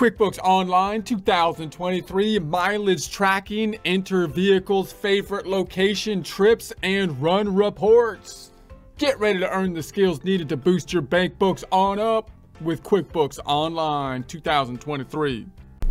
QuickBooks Online 2023 mileage tracking, enter vehicles, favorite location, trips, and run reports. Get ready to earn the skills needed to boost your bank books on up with QuickBooks Online 2023.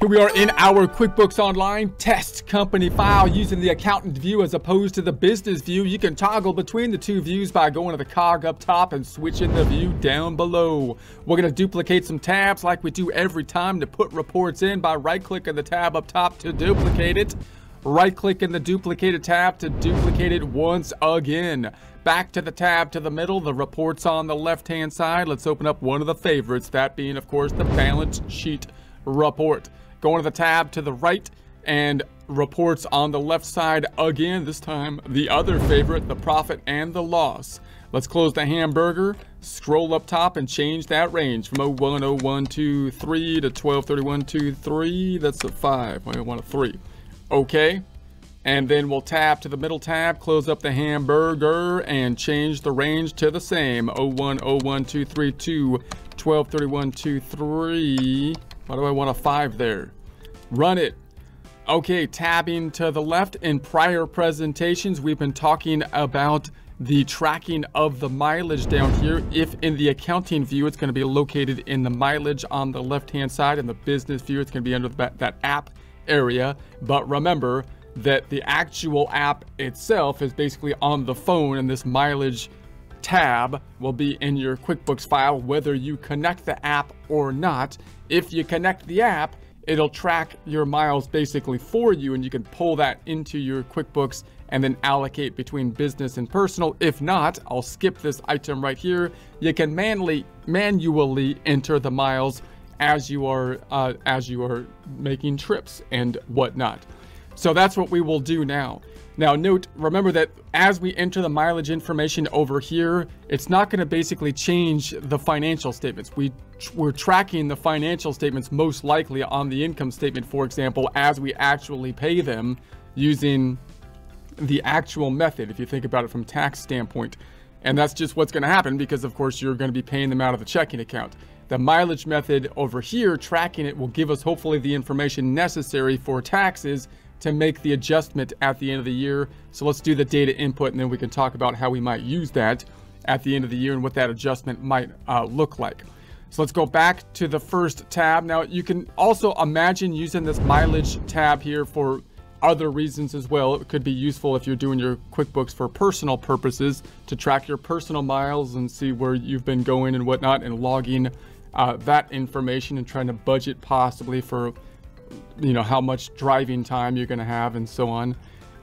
Here we are in our QuickBooks Online test company file using the accountant view as opposed to the business view. You can toggle between the two views by going to the cog up top and switching the view down below. We're going to duplicate some tabs like we do every time to put reports in by right-clicking the tab up top to duplicate it. Right clicking the duplicated tab to duplicate it once again. Back to the tab to the middle, the reports on the left-hand side. Let's open up one of the favorites, that being, of course, the balance sheet report. Going to the tab to the right and reports on the left side again, this time the other favorite, the profit and the loss. Let's close the hamburger, scroll up top and change that range from 010123 to 123123. That's a 5. I want a 3. Okay. And then we'll tap to the middle tab, close up the hamburger, and change the range to the same. 010123 to 123123. Why do I want a 5 there? Run it. Okay, tabbing to the left. In prior presentations, we've been talking about the tracking of the mileage down here. If in the accounting view, it's going to be located in the mileage on the left-hand side. In the business view, it's going to be under that, that app area. But remember that the actual app itself is basically on the phone and this mileage tab will be in your QuickBooks file whether you connect the app or not. If you connect the app, it'll track your miles basically for you and you can pull that into your QuickBooks and then allocate between business and personal. If not, I'll skip this item right here. You can manually manually enter the miles as you are uh, as you are making trips and whatnot. So that's what we will do now. Now note, remember that as we enter the mileage information over here, it's not going to basically change the financial statements. We, we're tracking the financial statements most likely on the income statement, for example, as we actually pay them using the actual method, if you think about it from tax standpoint. And that's just what's going to happen because, of course, you're going to be paying them out of the checking account. The mileage method over here, tracking it, will give us hopefully the information necessary for taxes to make the adjustment at the end of the year. So let's do the data input and then we can talk about how we might use that at the end of the year and what that adjustment might uh, look like. So let's go back to the first tab. Now you can also imagine using this mileage tab here for other reasons as well. It could be useful if you're doing your QuickBooks for personal purposes to track your personal miles and see where you've been going and whatnot and logging uh, that information and trying to budget possibly for you know, how much driving time you're going to have and so on.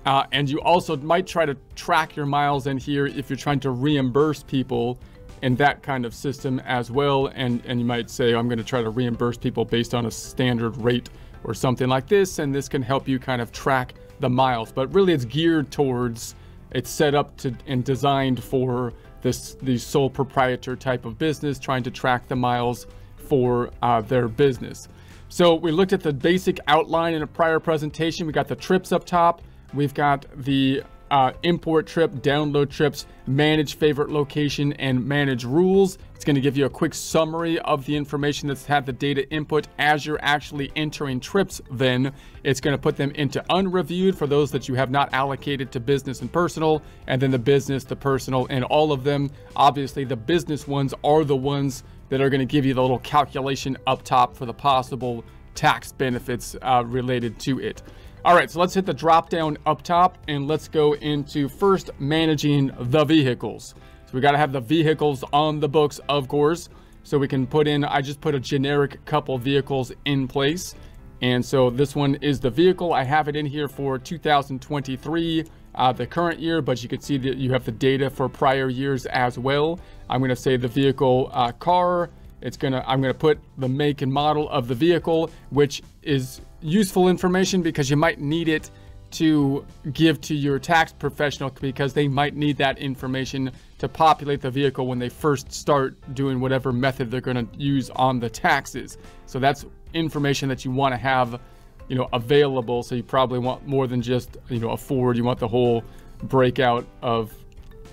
Uh, and you also might try to track your miles in here if you're trying to reimburse people in that kind of system as well. And, and you might say, I'm going to try to reimburse people based on a standard rate or something like this. And this can help you kind of track the miles. But really, it's geared towards, it's set up to and designed for this the sole proprietor type of business trying to track the miles for uh, their business. So we looked at the basic outline in a prior presentation. We got the trips up top. We've got the uh, import trip, download trips, manage favorite location, and manage rules. It's going to give you a quick summary of the information that's had the data input as you're actually entering trips. Then it's going to put them into unreviewed for those that you have not allocated to business and personal, and then the business, the personal, and all of them. Obviously, the business ones are the ones that are going to give you the little calculation up top for the possible tax benefits uh, related to it. All right, so let's hit the drop down up top and let's go into first managing the vehicles. So we got to have the vehicles on the books, of course. So we can put in, I just put a generic couple vehicles in place. And so this one is the vehicle. I have it in here for 2023, uh, the current year, but you can see that you have the data for prior years as well. I'm going to say the vehicle uh, car. It's gonna. I'm gonna put the make and model of the vehicle, which is useful information because you might need it to give to your tax professional because they might need that information to populate the vehicle when they first start doing whatever method they're going to use on the taxes. So that's information that you want to have, you know, available. So you probably want more than just, you know, a Ford. You want the whole breakout of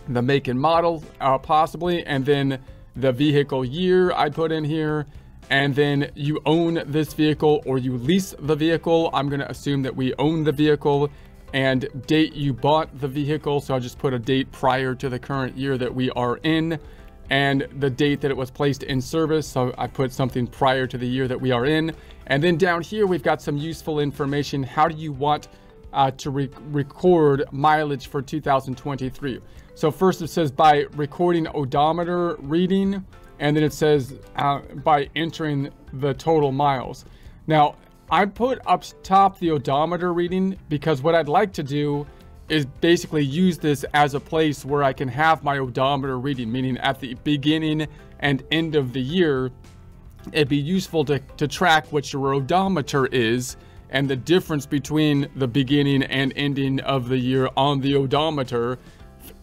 the make and model, uh, possibly, and then the vehicle year I put in here. And then you own this vehicle or you lease the vehicle. I'm going to assume that we own the vehicle and date you bought the vehicle. So I'll just put a date prior to the current year that we are in and the date that it was placed in service. So I put something prior to the year that we are in. And then down here, we've got some useful information. How do you want uh, to re record mileage for 2023? So first it says by recording odometer reading, and then it says uh, by entering the total miles. Now, I put up top the odometer reading because what I'd like to do is basically use this as a place where I can have my odometer reading, meaning at the beginning and end of the year, it'd be useful to, to track what your odometer is and the difference between the beginning and ending of the year on the odometer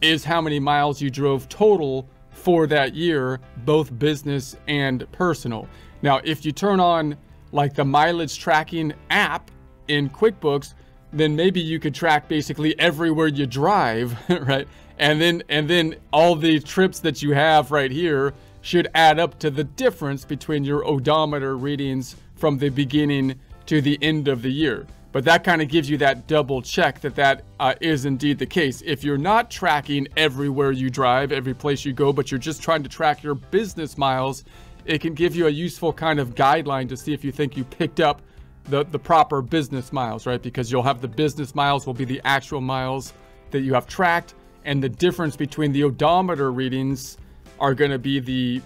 is how many miles you drove total for that year, both business and personal. Now, if you turn on like the mileage tracking app in QuickBooks, then maybe you could track basically everywhere you drive, right? And then and then all the trips that you have right here should add up to the difference between your odometer readings from the beginning to the end of the year. But that kind of gives you that double check that that uh, is indeed the case. If you're not tracking everywhere you drive, every place you go, but you're just trying to track your business miles, it can give you a useful kind of guideline to see if you think you picked up the, the proper business miles, right? Because you'll have the business miles will be the actual miles that you have tracked, and the difference between the odometer readings are going to be the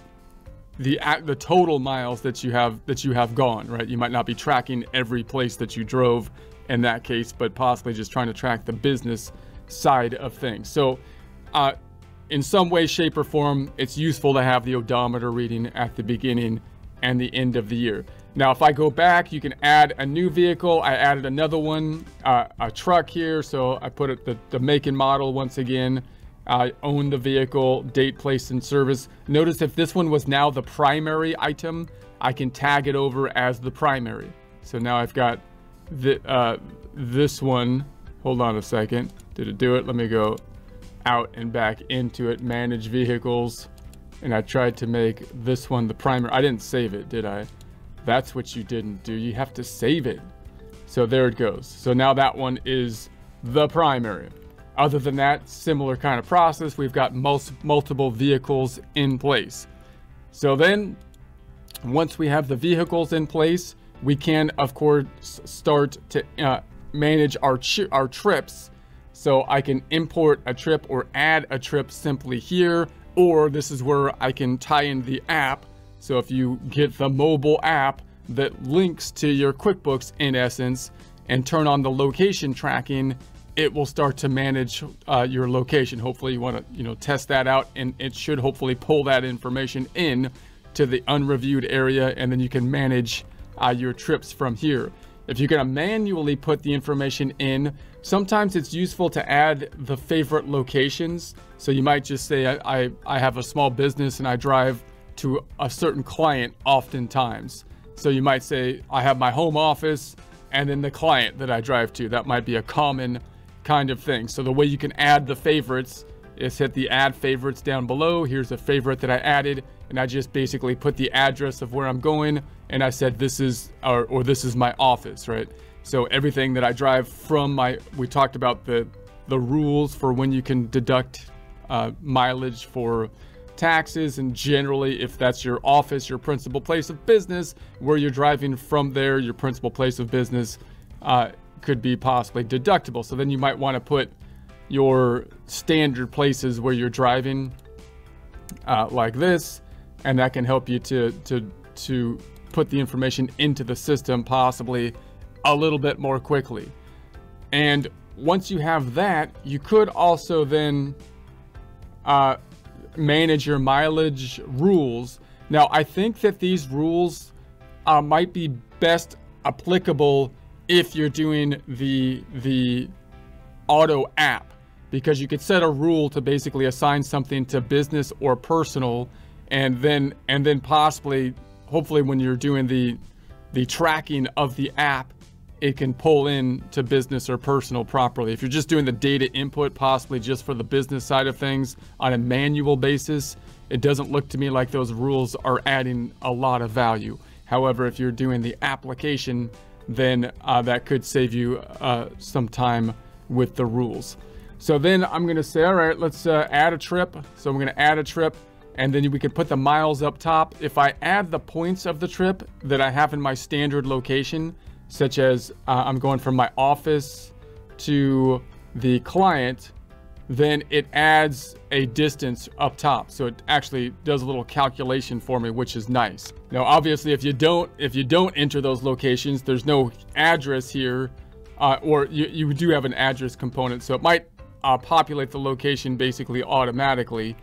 the the total miles that you have that you have gone, right? You might not be tracking every place that you drove in that case, but possibly just trying to track the business side of things. So, uh, in some way, shape, or form, it's useful to have the odometer reading at the beginning and the end of the year. Now, if I go back, you can add a new vehicle. I added another one, uh, a truck here. So I put it the, the make and model once again. I own the vehicle, date, place, and service. Notice if this one was now the primary item, I can tag it over as the primary. So now I've got the, uh, this one. Hold on a second. Did it do it? Let me go out and back into it. Manage vehicles. And I tried to make this one the primary. I didn't save it, did I? That's what you didn't do. You have to save it. So there it goes. So now that one is the primary. Other than that, similar kind of process. We've got mul multiple vehicles in place. So then, once we have the vehicles in place, we can, of course, start to uh, manage our, our trips. So I can import a trip or add a trip simply here, or this is where I can tie in the app so if you get the mobile app that links to your QuickBooks in essence and turn on the location tracking, it will start to manage uh, your location. Hopefully you want to, you know, test that out and it should hopefully pull that information in to the unreviewed area and then you can manage uh, your trips from here. If you're going to manually put the information in, sometimes it's useful to add the favorite locations. So you might just say, I, I, I have a small business and I drive to a certain client oftentimes. So you might say, I have my home office and then the client that I drive to. That might be a common kind of thing. So the way you can add the favorites is hit the add favorites down below. Here's a favorite that I added and I just basically put the address of where I'm going and I said this is or, or this is my office, right? So everything that I drive from my we talked about the the rules for when you can deduct uh, mileage for taxes, and generally, if that's your office, your principal place of business, where you're driving from there, your principal place of business uh, could be possibly deductible. So then you might want to put your standard places where you're driving uh, like this, and that can help you to to to put the information into the system possibly a little bit more quickly. And once you have that, you could also then uh, manage your mileage rules. Now, I think that these rules uh, might be best applicable if you're doing the the auto app because you could set a rule to basically assign something to business or personal and then and then possibly hopefully when you're doing the the tracking of the app it can pull in to business or personal properly. If you're just doing the data input, possibly just for the business side of things on a manual basis, it doesn't look to me like those rules are adding a lot of value. However, if you're doing the application, then uh, that could save you uh, some time with the rules. So then I'm gonna say, all right, let's uh, add a trip. So I'm gonna add a trip and then we can put the miles up top. If I add the points of the trip that I have in my standard location, such as uh, I'm going from my office to the client, then it adds a distance up top. So it actually does a little calculation for me, which is nice. Now, obviously, if you don't if you don't enter those locations, there's no address here, uh, or you, you do have an address component. So it might uh, populate the location basically automatically.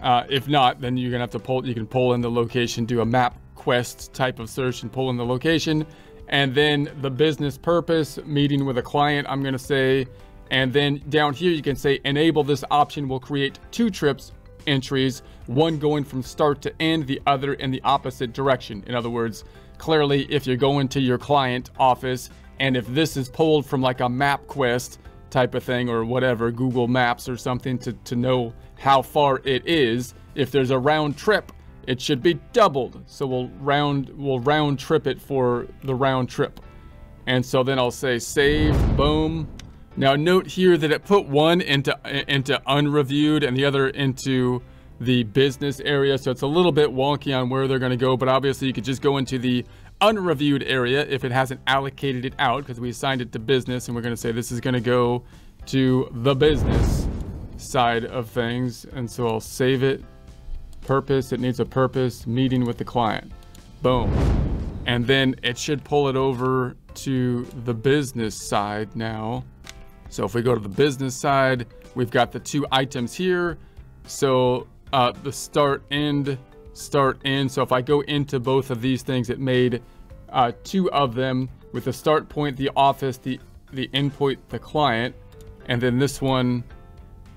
Uh, if not, then you're gonna have to pull. You can pull in the location, do a map quest type of search, and pull in the location. And then the business purpose, meeting with a client, I'm gonna say. And then down here, you can say enable this option will create two trips entries, one going from start to end, the other in the opposite direction. In other words, clearly, if you're going to your client office, and if this is pulled from like a map quest type of thing or whatever, Google Maps or something to, to know how far it is, if there's a round trip, it should be doubled. So we'll round we'll round trip it for the round trip. And so then I'll say save, boom. Now note here that it put one into into unreviewed and the other into the business area. So it's a little bit wonky on where they're going to go, but obviously you could just go into the unreviewed area if it hasn't allocated it out because we assigned it to business and we're going to say this is going to go to the business side of things. And so I'll save it purpose, it needs a purpose, meeting with the client. Boom. And then it should pull it over to the business side now. So if we go to the business side, we've got the two items here. So uh, the start end, start end. So if I go into both of these things, it made uh, two of them with the start point, the office, the, the endpoint, the client. And then this one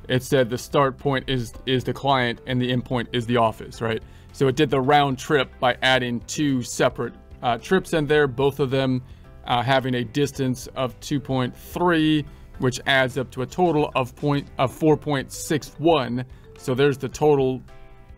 it said the start point is is the client and the endpoint is the office, right? So it did the round trip by adding two separate uh, trips in there, both of them uh, having a distance of 2.3, which adds up to a total of point of 4.61. So there's the total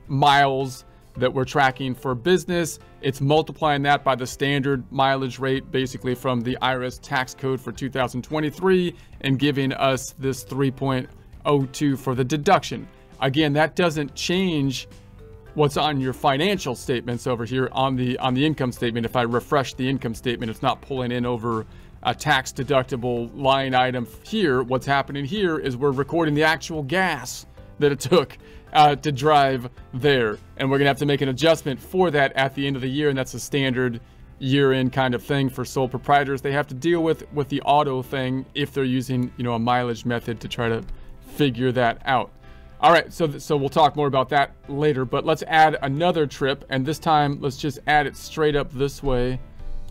miles that we're tracking for business. It's multiplying that by the standard mileage rate, basically from the IRS tax code for 2023, and giving us this 3.02 for the deduction. Again, that doesn't change what's on your financial statements over here on the on the income statement. If I refresh the income statement, it's not pulling in over a tax deductible line item here. What's happening here is we're recording the actual gas that it took uh, to drive there. And we're gonna have to make an adjustment for that at the end of the year. And that's a standard year-end kind of thing for sole proprietors. They have to deal with with the auto thing if they're using, you know, a mileage method to try to figure that out. All right, so, so we'll talk more about that later, but let's add another trip, and this time let's just add it straight up this way,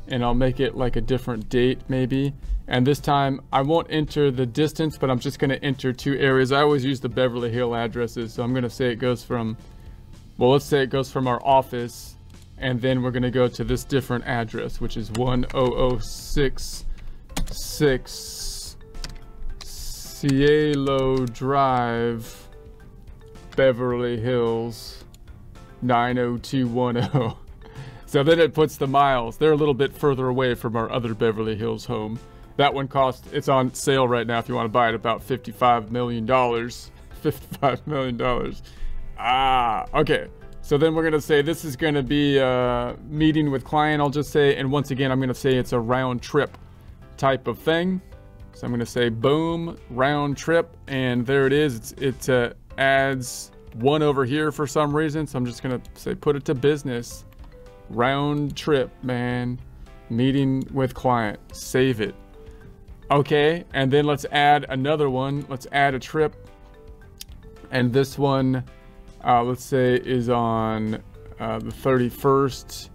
and I'll make it like a different date maybe. And this time I won't enter the distance, but I'm just gonna enter two areas. I always use the Beverly Hill addresses, so I'm gonna say it goes from, well, let's say it goes from our office, and then we're gonna go to this different address, which is 10066 Cielo Drive, Beverly Hills, 90210. so then it puts the miles. They're a little bit further away from our other Beverly Hills home. That one cost, it's on sale right now if you want to buy it, about $55 million. $55 million. Ah, okay. So then we're going to say this is going to be a meeting with client, I'll just say. And once again, I'm going to say it's a round trip type of thing. So I'm going to say boom, round trip, and there it is. It's, it uh, adds one over here for some reason. So I'm just going to say put it to business. Round trip, man. meeting with client, save it. Okay, and then let's add another one. Let's add a trip. And this one, uh, let's say, is on uh, the 31st.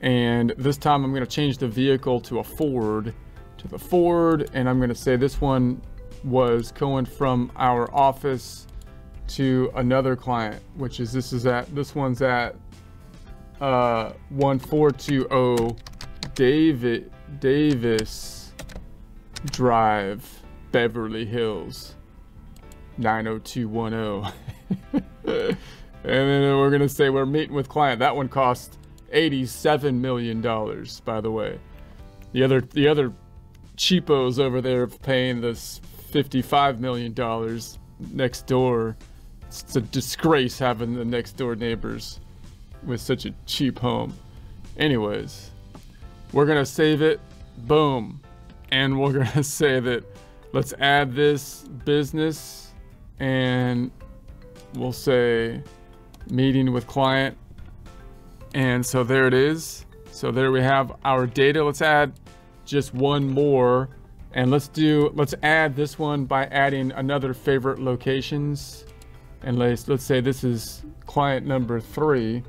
And this time I'm going to change the vehicle to a Ford, to the Ford. And I'm going to say this one was going from our office to another client, which is this is at this one's at uh, 1420 David Davis Drive, Beverly Hills, 90210. and then we're gonna say we're meeting with client. That one cost 87 million dollars, by the way. The other the other cheapos over there paying this 55 million dollars next door. It's a disgrace having the next door neighbors with such a cheap home. Anyways, we're gonna save it. Boom. And we're gonna say that let's add this business and we'll say meeting with client. And so there it is. So there we have our data. Let's add just one more and let's do, let's add this one by adding another favorite locations. And let's, let's say this is client number three.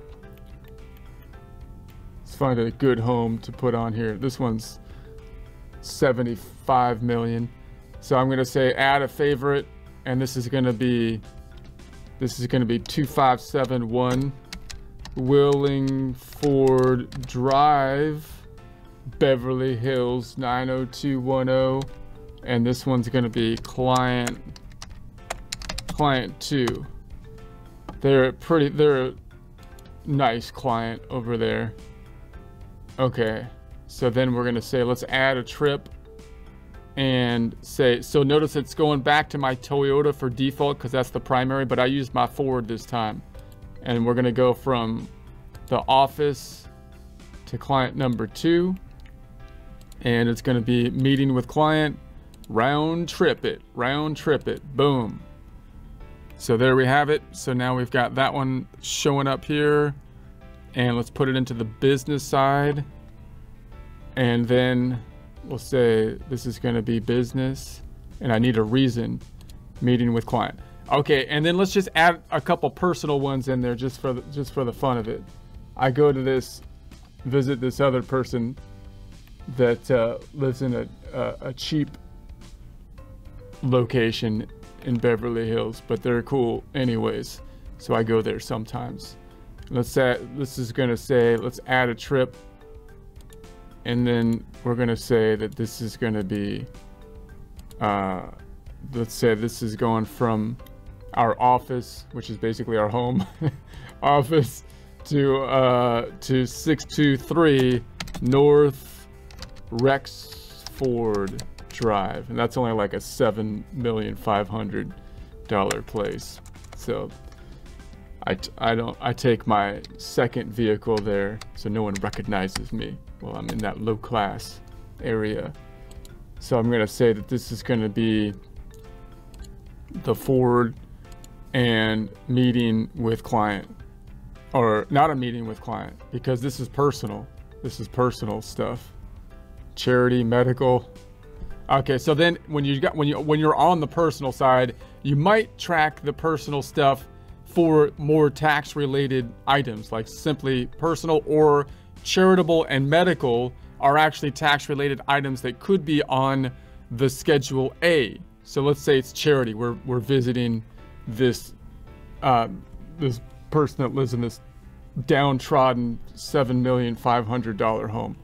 Let's find a good home to put on here. This one's 75 million. So I'm gonna say add a favorite and this is gonna be, this is gonna be 2571 Wallingford Drive. Beverly Hills 90210 and this one's going to be client client 2 they're pretty they're a nice client over there okay so then we're going to say let's add a trip and say so notice it's going back to my Toyota for default because that's the primary but I used my Ford this time. And we're going to go from the office to client number two and it's going to be meeting with client round trip it round trip it boom. So there we have it. So now we've got that one showing up here and let's put it into the business side and then we'll say this is going to be business and I need a reason meeting with client okay and then let's just add a couple personal ones in there just for the, just for the fun of it I go to this visit this other person that uh, lives in a, a, a, cheap location in Beverly Hills, but they're cool anyways. So I go there sometimes. Let's say this is gonna say let's add a trip, and then we're gonna say that this is gonna be. Uh, let's say this is going from our office, which is basically our home office, to uh, to 623 North Rexford Drive, and that's only like a seven million five hundred dollar place. So I, I don't I take my second vehicle there, so no one recognizes me while I'm in that low class area. So I'm gonna say that this is gonna be the Ford and meeting with client or not a meeting with client because this is personal. This is personal stuff charity, medical. Okay, so then when you got when you when you're on the personal side, you might track the personal stuff for more tax related items like simply personal or charitable and medical are actually tax related items that could be on the schedule A. So let's say it's charity. We're we're visiting this uh, this person that lives in this downtrodden seven million five hundred dollar home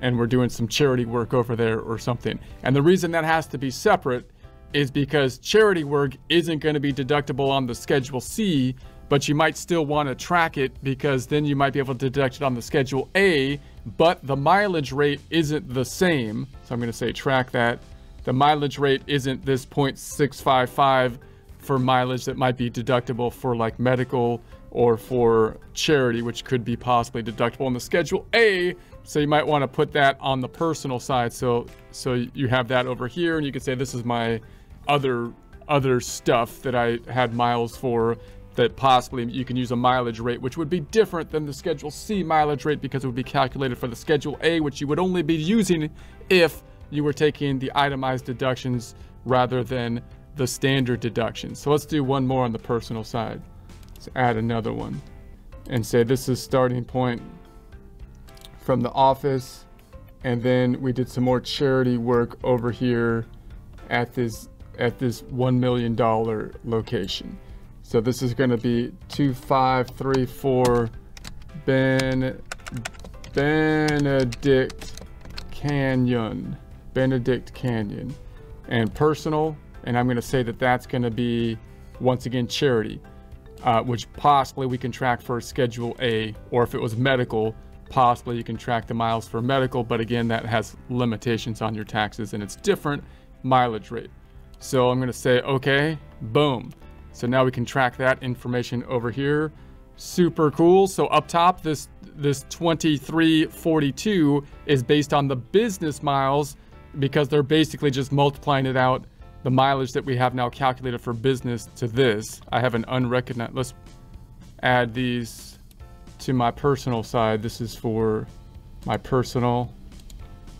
and we're doing some charity work over there or something. And the reason that has to be separate is because charity work isn't going to be deductible on the Schedule C, but you might still want to track it because then you might be able to deduct it on the Schedule A, but the mileage rate isn't the same. So I'm going to say track that. The mileage rate isn't this 0.655 for mileage that might be deductible for like medical or for charity, which could be possibly deductible on the Schedule A. So you might want to put that on the personal side. So so you have that over here, and you can say this is my other other stuff that I had miles for, that possibly you can use a mileage rate, which would be different than the Schedule C mileage rate because it would be calculated for the Schedule A, which you would only be using if you were taking the itemized deductions rather than the standard deductions. So let's do one more on the personal side. Let's add another one and say this is starting point from the office. And then we did some more charity work over here at this at this $1 million location. So this is going to be 2534 Ben Benedict Canyon. Benedict Canyon. And personal, and I'm going to say that that's going to be, once again, charity, uh, which possibly we can track for Schedule A, or if it was medical, possibly you can track the miles for medical, but again, that has limitations on your taxes and it's different mileage rate. So I'm going to say, okay, boom. So now we can track that information over here. Super cool. So up top, this this 2342 is based on the business miles because they're basically just multiplying it out the mileage that we have now calculated for business to this. I have an unrecognized, let's add these to my personal side. This is for my personal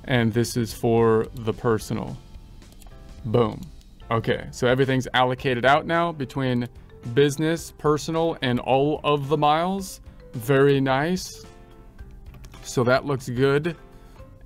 and this is for the personal. Boom. Okay, so everything's allocated out now between business, personal, and all of the miles. Very nice. So that looks good.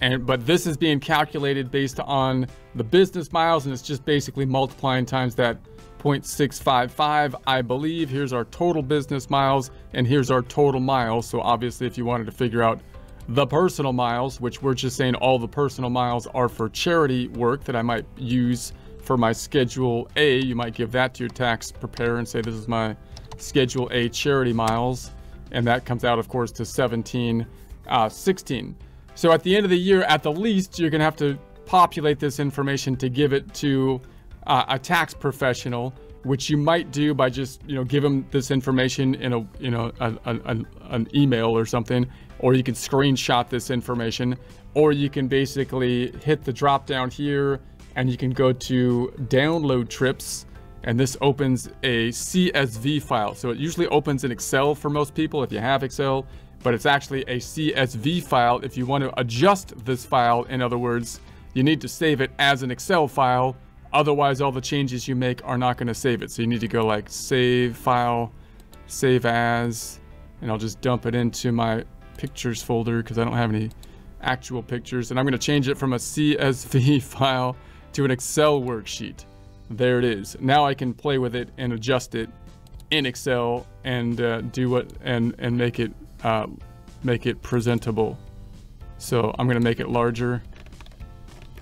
And but this is being calculated based on the business miles, and it's just basically multiplying times that 0.655, I believe. Here's our total business miles, and here's our total miles. So obviously, if you wanted to figure out the personal miles, which we're just saying all the personal miles are for charity work that I might use for my Schedule A, you might give that to your tax preparer and say, this is my Schedule A charity miles. And that comes out, of course, to 17, uh, 16. So at the end of the year, at the least, you're going to have to populate this information to give it to uh, a tax professional, which you might do by just, you know, give them this information in a, you know, a, a, an email or something, or you can screenshot this information, or you can basically hit the drop down here and you can go to download trips and this opens a CSV file. So it usually opens in Excel for most people if you have Excel, but it's actually a CSV file. If you want to adjust this file, in other words, you need to save it as an Excel file. Otherwise, all the changes you make are not going to save it. So you need to go like save file, save as, and I'll just dump it into my pictures folder because I don't have any actual pictures. And I'm going to change it from a CSV file to an Excel worksheet. There it is. Now I can play with it and adjust it in Excel and uh, do what and and make it uh, make it presentable. So I'm gonna make it larger,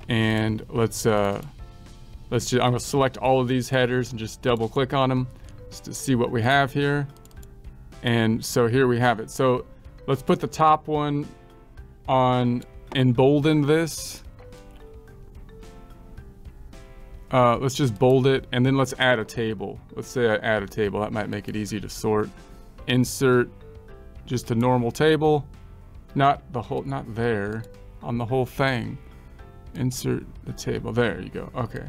and let's uh, let's just I'm gonna select all of these headers and just double click on them just to see what we have here. And so here we have it. So let's put the top one on embolden this Uh, let's just bold it and then let's add a table. Let's say I add a table. That might make it easy to sort. Insert just a normal table. Not the whole, not there, on the whole thing. Insert the table. There you go. Okay.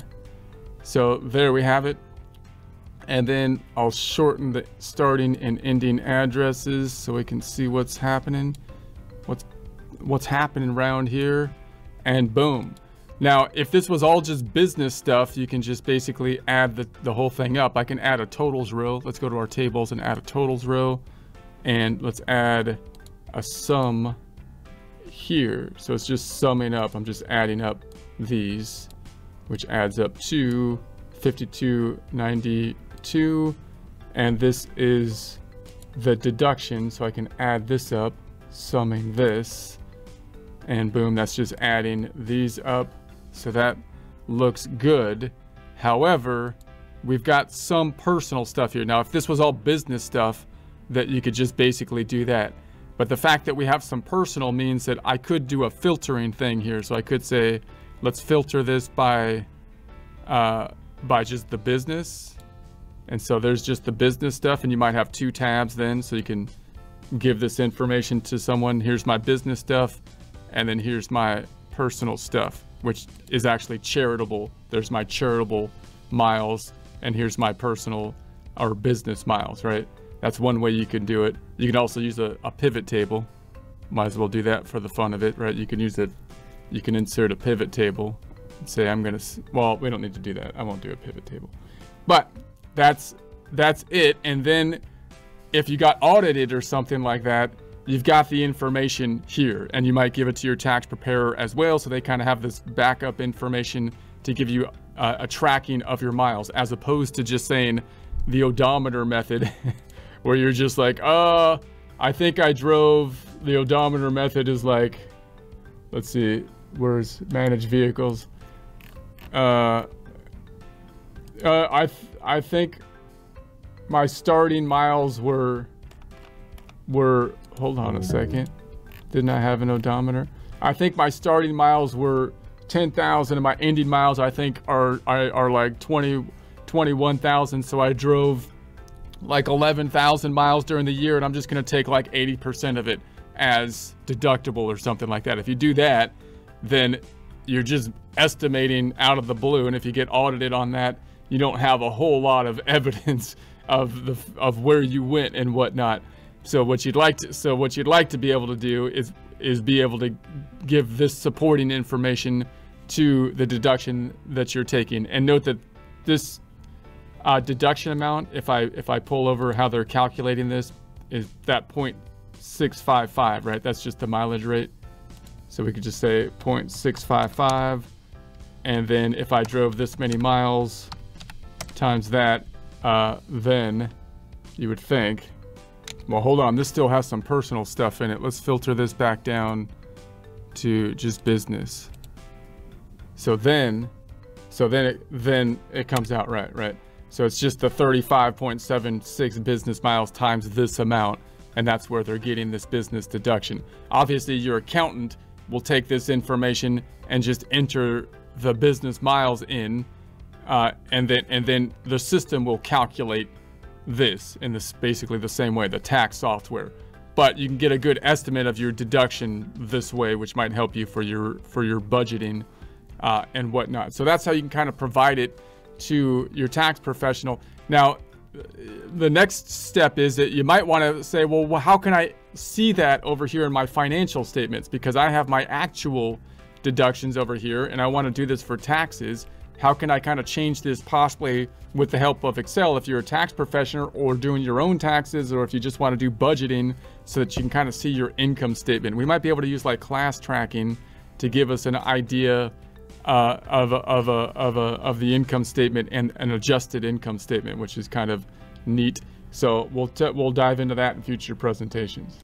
So there we have it. And then I'll shorten the starting and ending addresses so we can see what's happening. What's what's happening around here. And boom. Now, if this was all just business stuff, you can just basically add the, the whole thing up. I can add a totals row. Let's go to our tables and add a totals row. And let's add a sum here. So it's just summing up. I'm just adding up these, which adds up to 5292. And this is the deduction. So I can add this up, summing this. And boom, that's just adding these up so that looks good. However, we've got some personal stuff here. Now, if this was all business stuff, that you could just basically do that. But the fact that we have some personal means that I could do a filtering thing here. So I could say, let's filter this by, uh, by just the business. And so there's just the business stuff and you might have two tabs then so you can give this information to someone. Here's my business stuff and then here's my personal stuff which is actually charitable. There's my charitable miles, and here's my personal or business miles, right? That's one way you can do it. You can also use a, a pivot table. Might as well do that for the fun of it, right? You can use it. You can insert a pivot table say, I'm to, well, we don't need to do that. I won't do a pivot table. But that's, that's it. And then if you got audited or something like that, you've got the information here and you might give it to your tax preparer as well. So they kind of have this backup information to give you a, a tracking of your miles as opposed to just saying the odometer method where you're just like, uh, I think I drove the odometer method is like, let's see, where's managed vehicles? Uh, uh, I, th I think my starting miles were, were hold on a second. Didn't I have an odometer? I think my starting miles were 10,000 and my ending miles I think are, are, like 20, 21,000. So I drove like 11,000 miles during the year and I'm just going to take like 80% of it as deductible or something like that. If you do that, then you're just estimating out of the blue. And if you get audited on that, you don't have a whole lot of evidence of the of where you went and whatnot. So what you'd like to so what you'd like to be able to do is is be able to give this supporting information to the deduction that you're taking. And note that this uh, deduction amount, if I if I pull over how they're calculating this, is that 0.655, right? That's just the mileage rate. So we could just say 0.655. And then if I drove this many miles times that, uh, then you would think well, hold on. This still has some personal stuff in it. Let's filter this back down to just business. So then, so then it, then it comes out right, right? So it's just the 35.76 business miles times this amount, and that's where they're getting this business deduction. Obviously, your accountant will take this information and just enter the business miles in, uh, and then and then the system will calculate this in this basically the same way, the tax software. But you can get a good estimate of your deduction this way, which might help you for your for your budgeting uh, and whatnot. So that's how you can kind of provide it to your tax professional. Now, the next step is that you might want to say, well, how can I see that over here in my financial statements? Because I have my actual deductions over here and I want to do this for taxes how can I kind of change this possibly with the help of Excel if you're a tax professional or doing your own taxes or if you just want to do budgeting so that you can kind of see your income statement. We might be able to use like class tracking to give us an idea uh, of, a, of, a, of, a, of the income statement and an adjusted income statement, which is kind of neat. So we'll, we'll dive into that in future presentations.